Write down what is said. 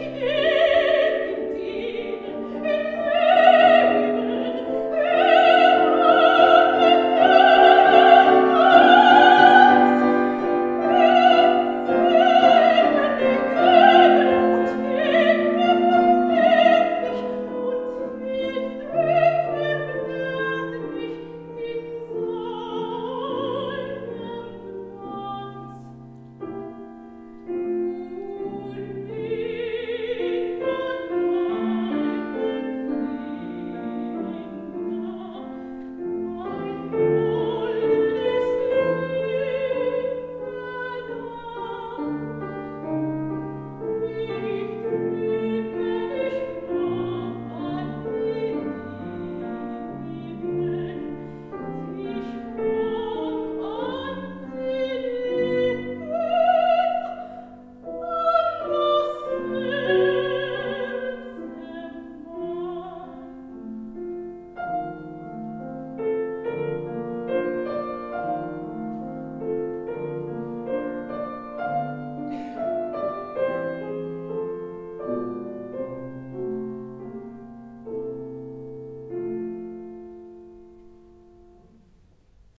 Amen.